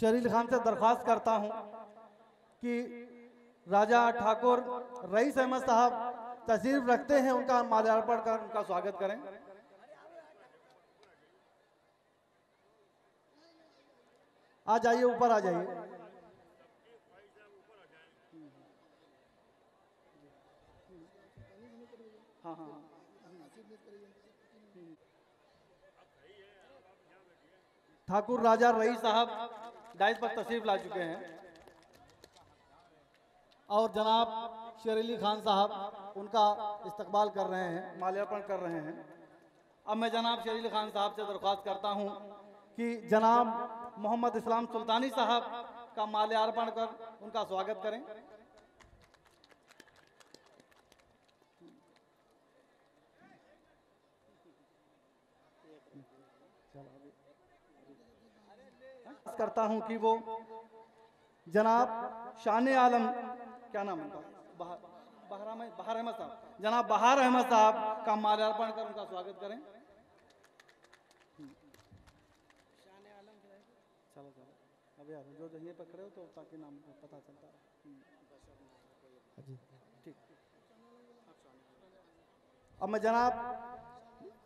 शरील खान से दरख्वास्त करता हूँ कि राजा ठाकुर, रईस अहमद साहब तशरीफ़ रखते हैं, उनका माल्यार्पण कर, उनका स्वागत करें। आ जाइए, ऊपर आ जाइए। हाँ, हाँ, हाँ। ठाकुर राजा रई साहब डाइस पर तशरीफ़ ला चुके हैं। और जनाब शेरली खान साहब, उनका इस्तकबाल कर रहे हैं, माल्यार्पण कर रहे हैं। अब मैं जनाब शेरली खान साहब से दरख्वास्त करता हूँ कि जनाब मोहम्मद इस्लाम सुल्तानी साहब का माल्यार्पण कर उनका स्वागत करें। करता हूँ कि वो जनाब शान आलम क्या नाम उनका? बहार बहार अहमद साहब। जनाब बहार अहमद साहब का माल्यार्पण कर उनका स्वागत करें। चलो चलो। अभी आप जो जगह पर खड़े हो तो ताकि नाम पता चलता। हम्म। हाँ है ठीक। अब मैं जनाब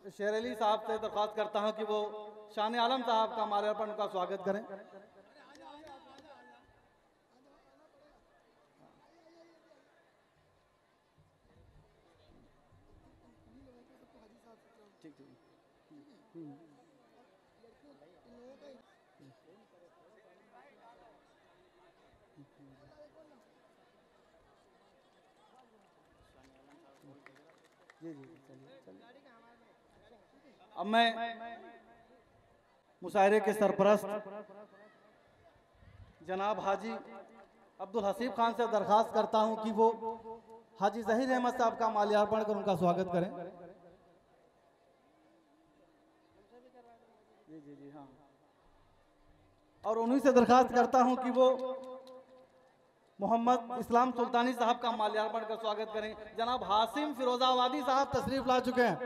शेर अली साहब से दरख्वास्त करता हूँ कि वो शान आलम साहब का माल्यार्पण का स्वागत करें। जी जी, चलिए चलिए। अब मैं मुशायरे के सरपरस्त जनाब हाजी अब्दुल हसीब खान से दरख्वास्त करता हूँ कि वो हाजी जहीर अहमद साहब का माल्यार्पण कर उनका स्वागत करें। हाँ। और उन्हीं से दरखास्त करता हूँ कि वो मोहम्मद इस्लाम सुल्तानी साहब का माल्यार्पण कर स्वागत करें। जनाब हासिम फिरोजाबादी साहब तशरीफ़ ला चुके हैं।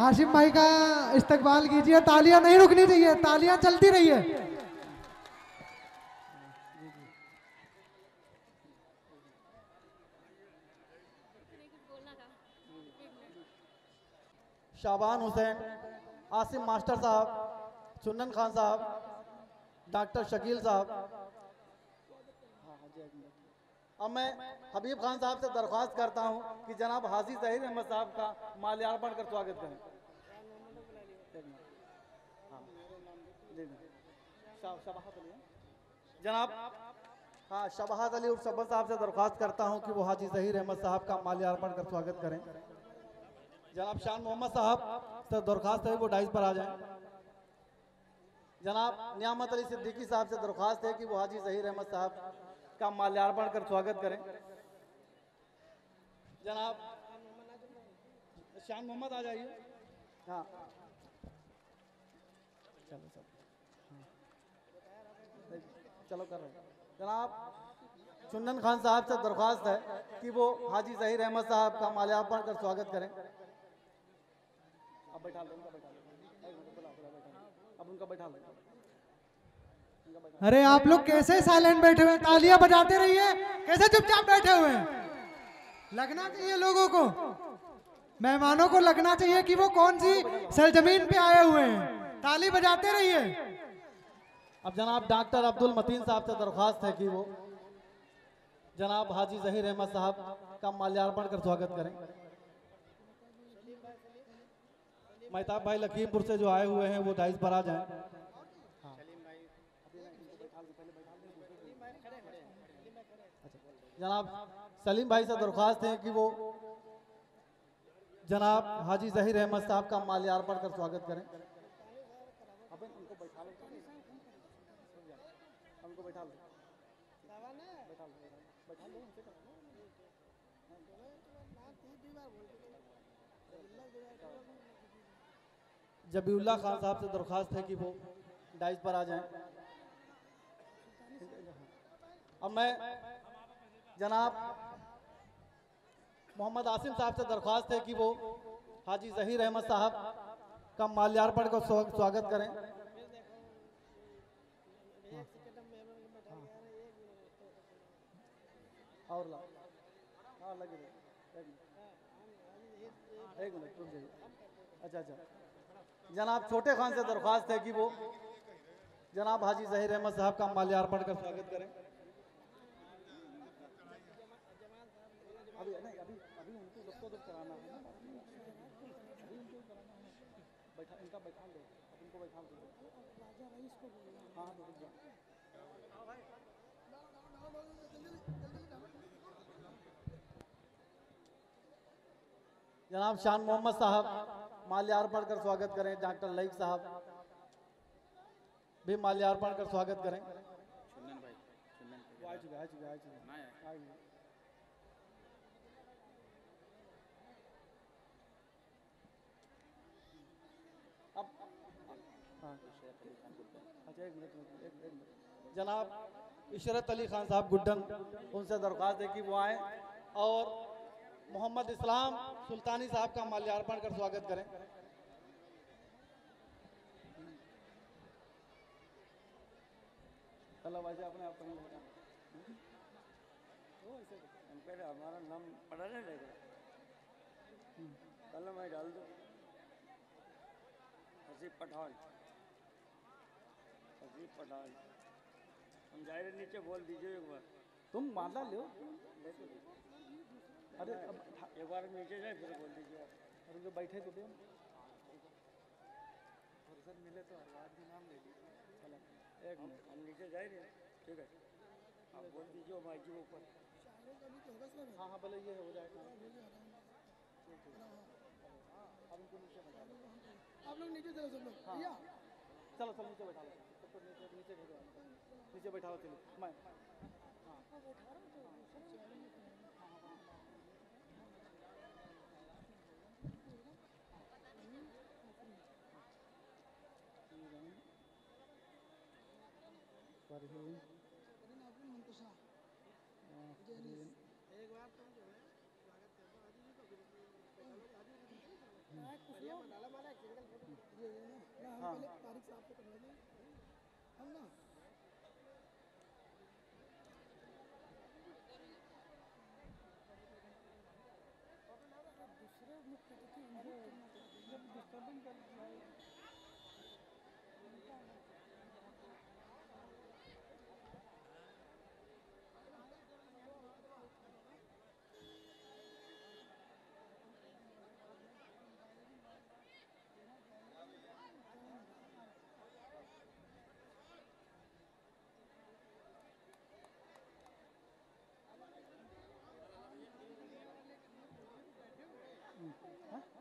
हाशिम भाई का इस्तकबाल कीजिए। तालियाँ नहीं रुकनी चाहिए तालियाँ चलती रहिए शाबान हुसैन आसिम मास्टर साहब चुन्नन खान साहब डॉक्टर शकील साहब अब मैं हबीब खान साहब से दरख्वास्त करता हूँ कि जनाब हाजी जहीर अहमद साहब का माल्यार्पण कर स्वागत करें? जनाब हाँ शबाहत अली उर्फ़ साहब से दरख्वास्त करता हूँ कि वो हाजी जहीर अहमद साहब का माल्यार्पण कर स्वागत करें जनाब, शान मोहम्मद साहब से दरख्वास्त है वो डाइस पर आ जाए जनाब, नियामत अली सिद्दीकी साहब से दरख्वास्त है कि वो हाजी जहीर अहमद साहब का माल्यार्पण कर स्वागत करें। जनाब शान मोहम्मद आ जाइए। हाँ। चलो सब। हाँ। चलो कर रहे जनाब चुन्नन खान साहब से दरख्वास्त है कि वो हाजी जहीर अहमद साहब का माल्यार्पण कर स्वागत करें। अब बैठा लो उनका बैठा लो। अब उनका बैठा लो। अरे आप लोग कैसे साइलेंट बैठे हुए तालियाँ बजाते रहिए। कैसे चुपचाप बैठे हुए हैं? लगना चाहिए लोगों को। मेहमानों को लगना चाहिए कि वो कौन सी सरजमीन पे आए हुए हैं। ताली बजाते रहिए। अब जनाब डॉक्टर अब्दुल मतीन साहब से दरख्वास्त है कि वो जनाब हाजी जहीर अहमद साहब का माल्यार्पण कर स्वागत करें। महताब भाई लखीमपुर से जो आए हुए हैं, वो डाइस आ जाएँ हाँ। अच्छा, जनाब सलीम भाई से दरख्वास्त है कि वो जनाब हाजी जहीर अहमद साहब का माल्यार्पण कर स्वागत करें। जबीउल्ला खान साहब से दरख्वास्त है कि वो डाइस पर आ जाएँ अब मैं जनाब मोहम्मद आसिम साहब से दरख्वास्त है कि वो हाजी जहीर अहमद साहब का माल्यार्पण को स्वागत करें। और ला। हाँ एक मिनट। रुक जाइए। अच्छा अच्छा। जनाब छोटे खान से दरख्वास्त है कि वो जनाब हाजी जहीर अहमद साहब का माल्यार्पण का स्वागत करें अभी नहीं अभी अभी उनको जब तो जब कराना है ना अभी उनको कराना है बैठा इनका बैठा दो हाँ जनाब शान मोहम्मद साहब माल्यार्पण कर स्वागत करें डॉक्टर लईक साहब। भी माल्यार्पण कर स्वागत करें चुनन भाई चुनन वो आ चुके आ चुके आ चुके ना है आ गए। अब जनाब इशरत अली खान साहब गुड्डन उनसे दरख्वास्त है कि वो आए और मोहम्मद इस्लाम सुल्तानी साहब का माल्यार्पण कर स्वागत करें। अपने हमारा नाम पढ़ा नहीं रहेगा। कल डाल दो। हसीब पठान। हसीब पठान हम ज़ाहिर नीचे बोल दीजिए एक बार। तुम माला लो अरे अब एक बार नीचे जाए फिर बोल दीजिए अरे जो बैठे तो दे फुर्सत मिले तो हर बात भी नाम ले लीजिए। एक मिनट। हम नीचे जा रहे ठीक है। आप बोल दीजिए वो माइक के ऊपर। हाँ हाँ भले ये हो जाएगा नीचे बैठा लो। आप लोग नीचे चलो सब लोग। हाँ। भैया। चलो चलो नीचे बैठा लो। तो नीचे नीचे भेजो नीचे बैठा लो चलो मैं परहीन मुंतशा एक बार तुम जो है स्वागत करते हो हाजी जी को फिर बढ़िया मनाला माला एक सिंगल फ़ोटो ये ना हाँ। तारीख साहब को करवा दें हम ना दूसरे मुख्य अतिथि उनको करना चाहिए जब डिस्टर्बिंग कर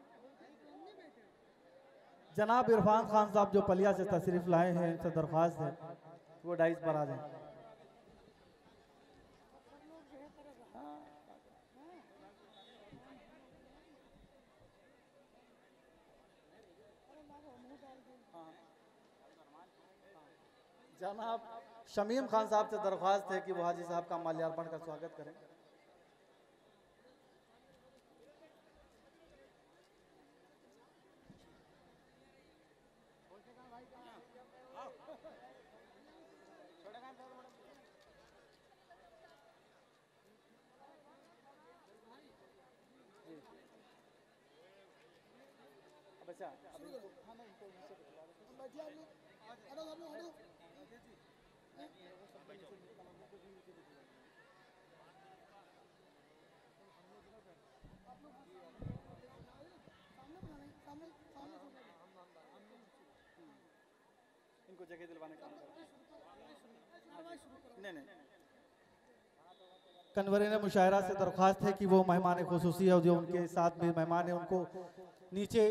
जनाब इरफान खान साहब जो पलिया से तशरीफ़ लाए हैं, इनसे दरख्वास्त है। वो डाइस आ जाएँ जनाब शमीम खान साहब से दरख्वास्त है कि वो हाजी साहब का माल्यार्पण का स्वागत करें। अच्छा। इनको इनको जगह दिलवाने का करो। नहीं। नहीं कन्वरीन मुशायरा से दरख्वास्त है कि वो मेहमान खसूसी है जो उनके साथ में मेहमान है, उनको नीचे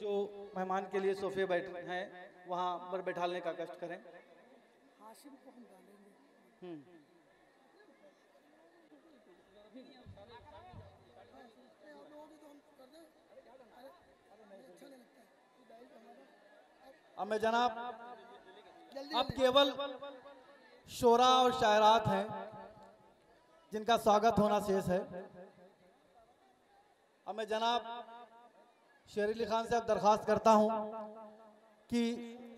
जो मेहमान के लिए सोफे बैठे हैं, वहाँ पर बैठालने का कष्ट करें हम्म। अब मैं जनाब, अब केवल शोरा और शायरात हैं जिनका स्वागत होना शेष है। अब मैं जनाब शेर अली खान से अब दरख्वास्त करता हूँ कि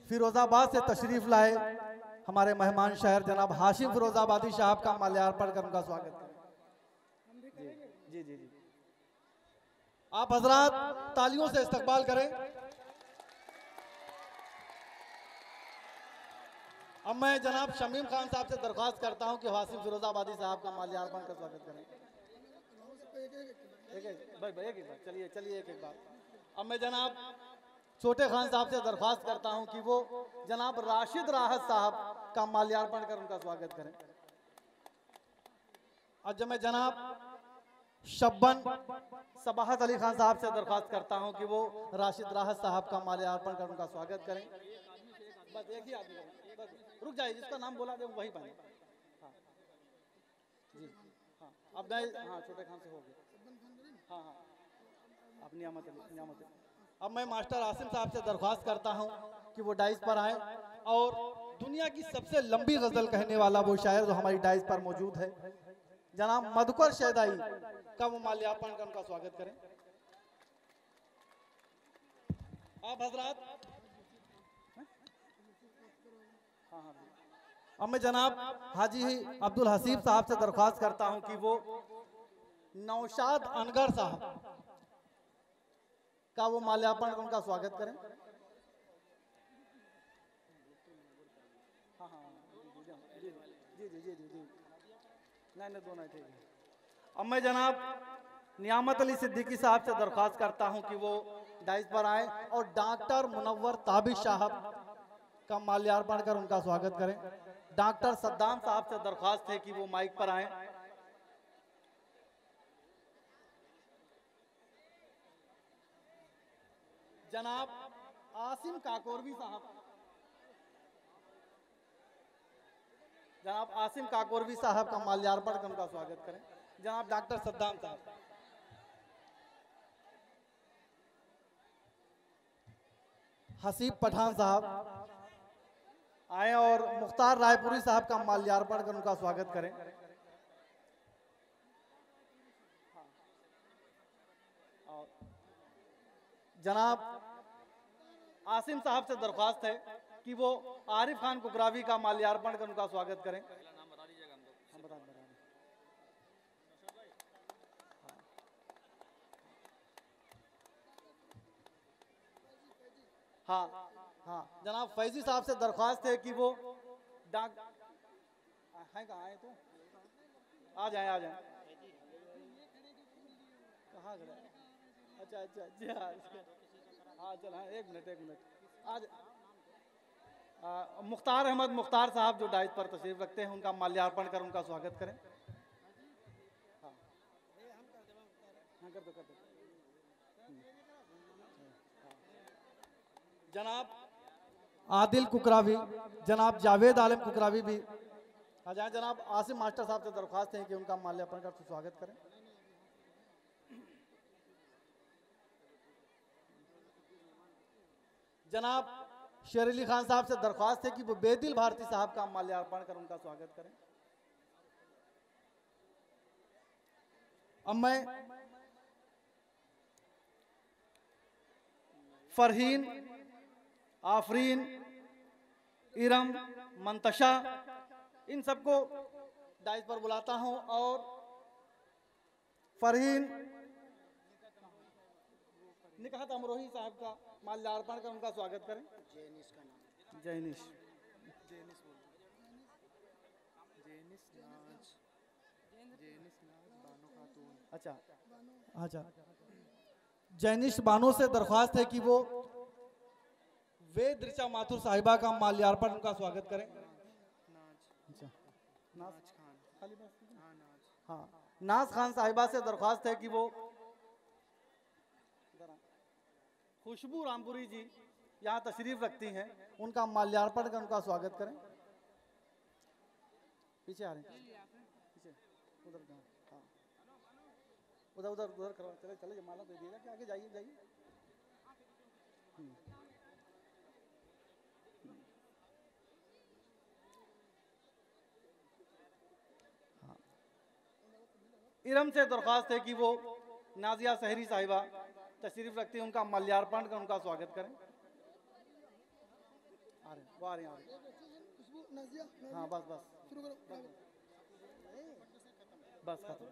फिरोजाबाद से तशरीफ़ लाए हमारे मेहमान शहर जनाब हाशिम फिरोजाबादी साहब का माल्यार्पण कर उनका स्वागत करें। जी जी जी। आप हजरात तालियों से इस्तकबाल करें। अब मैं जनाब शमीम खान साहब से दरख्वास्त करता हूँ कि हासिम फिरोजाबादी साहब का माल्यार्पण का स्वागत करें। चलिए चलिए, एक एक बार अब मैं जनाब छोटे खान साहब से दरख्वास्त करता हूँ कि वो जनाब राशिद राहत साहब का माल्यार्पण कर उनका स्वागत करें। आज मैं जनाब शब्बन सबाहत अली खान साहब से दरख्वास्त करता हूँ कि वो राशिद राहत साहब का माल्यार्पण कर उनका स्वागत करें। बस एक ही आदमी रुक जाइए, जिसका नाम बोला दे वही बने। हाँ। जी। हाँ। नहीं हाँ छोटे खान से हो गए हाँ हाँ। अब नियामत नियामत। अब मैं मास्टर आसिम साहब से दरख्वास्त करता हूँ कि वो डाइस पर आए और दुनिया की सबसे लंबी गज़ल कहने वाला वो शायर जो हमारी डाइस पर मौजूद है, जनाब मधुकर शैदाई का वो माल्यार्पण कर उनका स्वागत करें। आप हजरात हाँ हाँ अब मैं जनाब हाजी अब्दुल हसीब साहब से दरख्वास्त करता हूँ कि वो नौशाद अनगर साहब का वो माल्यार्पण उनका स्वागत करें। अब मैं जनाब नियामत अली सिद्दीकी साहब से दरख्वास्त करता हूँ कि वो डाइस पर आए और डॉक्टर मुनव्वर ताबिश साहब का माल्यार्पण कर, उनका स्वागत करें। डॉक्टर सद्दाम साहब से दरख्वास्त है कि वो माइक पर आए। जनाब आसिम काकोरवी साहब। जनाब आसिम काकोरवी साहब का माल्यार्पण कर, उनका स्वागत करें। जनाब डॉक्टर सद्दाम साहब। हसीब पठान साहब। आए और मुख्तार रायपुरी साहब का माल्यार्पण कर उनका स्वागत करें जनाब, आसिम साहब से दरख्वास्त है कि वो आरिफ खान कुकरावी का माल्यार्पण कर उनका स्वागत करें हाँ। हाँ हाँ जनाब फैजी साहब से दरख्वास्त है कि वो डाक हैं कहाँ आए तो? आ जाए आ जाए। कहाँ अच्छा अच्छा जी हाँ हाँ। चल हाँ एक मिनट एक मिनट। आज मुख्तार अहमद मुख्तार साहब जो डाइस पर तशरीफ़ रखते हैं, उनका माल्यार्पण कर, उनका स्वागत करें। हाँ। हाँ कर दो कर दो। जनाब आदिल कुकरावी, जनाब जावेद आलम कुकरावी भी। आ जाए जनाब आसिम मास्टर साहब से दरख्वास्त है कि उनका माल्यार्पण कर स्वागत करें। जनाब, शेर अली खान साहब से दरख्वास्त है कि वो बेदिल भारती साहब का माल्यार्पण कर उनका स्वागत करें। अब मैं फरहीन आफरीन इरम मंतशा इन सबको डाइस पर बुलाता हूँ और फरहीन निकाहत अमरोही साहब का माल्यार्पण कर उनका स्वागत करें। जैनिश अच्छा अच्छा। जैनिश बानो से दरख्वास्त है कि वो वेद ऋचा माथुर साहिबा का माल्यार्पण उनका स्वागत करें। नाज खान हाँ नाज खान साहिबा से दरख्वास्त है कि वो खुशबू रामपुरी जी यहाँ तशरीफ़ रखती हैं, उनका माल्यार्पण कर, उनका स्वागत करें। पीछे आ रहे हैं। उधर हाँ। उधर उधर उधर करो चले चले, माला दे दिएगा आगे जाइए जाइए। इरम से दरख्वास्त है कि वो नाजिया सहरी साहिबा तशरीफ़ रखती हैं उनका माल्यार्पण कर उनका स्वागत करें। आ रहे वो आ रही हैं, हैं। बस बस। बस खत्म।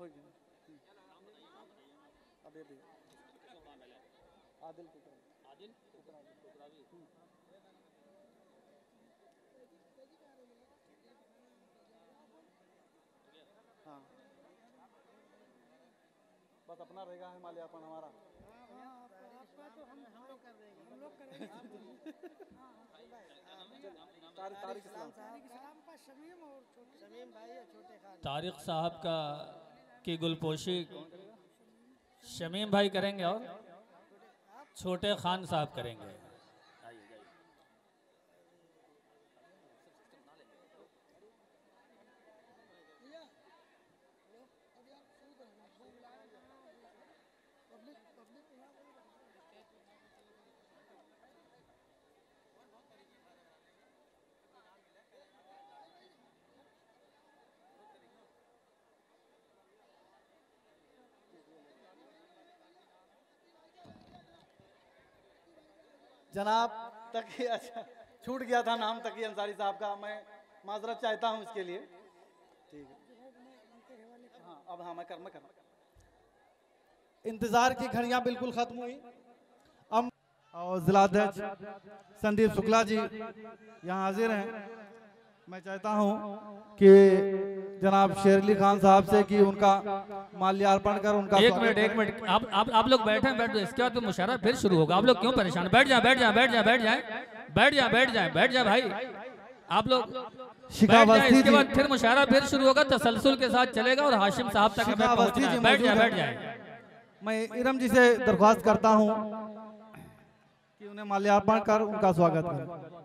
हो गया। भी। आदिल को करो। हाँ बस अपना रहेगा हिमालयापन हमारा। तारिक साहब का की गुलपोशी। शमीम भाई करेंगे और छोटे खान साहब करेंगे। जनाब, तक अच्छा छूट गया था नाम तकी अंसारी साहब का। मैं माजरत चाहता हूँ इसके लिए। ठीक है। हाँ अब हाँ मैं कर मैं कर। इंतज़ार की घड़ियाँ बिल्कुल खत्म हुई। और जिलाध्यक्ष संदीप शुक्ला जी, यहाँ हाजिर हैं। मैं चाहता हूँ कि जनाब शेरली खान साहब से कि उनका माल्यार्पण कर उनका एक मिनट एक मिनट आप आप आप लोग बैठे हैं, बैठ जाओ इसके बाद तो मुशायरा फिर शुरू होगा। आप लोग क्यों परेशान? बैठ जाए बैठ जाए बैठ जाए बैठ जाए बैठ जाए बैठ जाए बैठ जाए भाई। आप लोग जाए इसके बाद फिर मुशायरा फिर शुरू होगा तसलसल के साथ चलेगा और हाशिम साहब तक है। बैठ जाए बैठ जाए। मैं इरम जी से दरख्वास्त करता हूँ कि उन्हें माल्यार्पण कर उनका स्वागत करें।